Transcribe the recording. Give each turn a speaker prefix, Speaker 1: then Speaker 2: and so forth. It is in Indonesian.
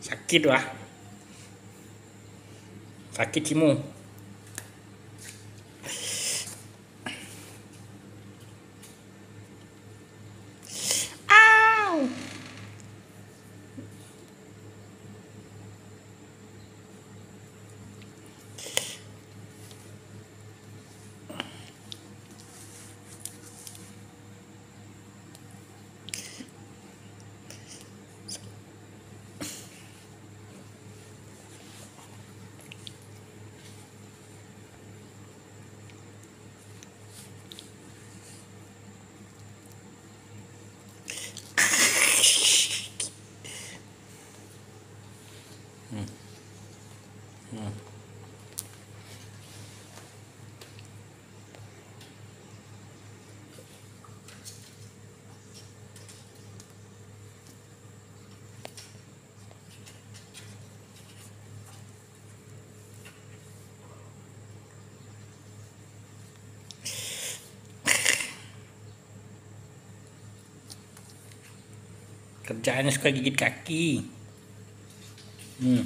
Speaker 1: Sakit wah. Sakit cimu. Kerjaannya suka gigit kaki. Hmm.